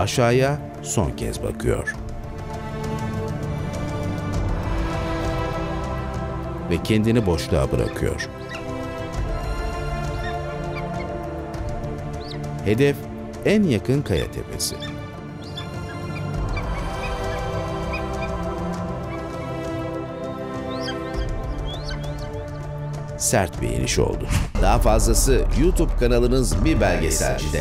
aşağıya son kez bakıyor. Ve kendini boşluğa bırakıyor. Hedef en yakın kaya tepesi. Sert bir iniş oldu. Daha fazlası YouTube kanalınız bir belgeselcide.